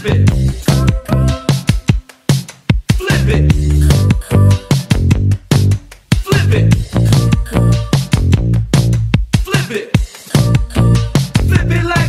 Flip it. Flip it. Like.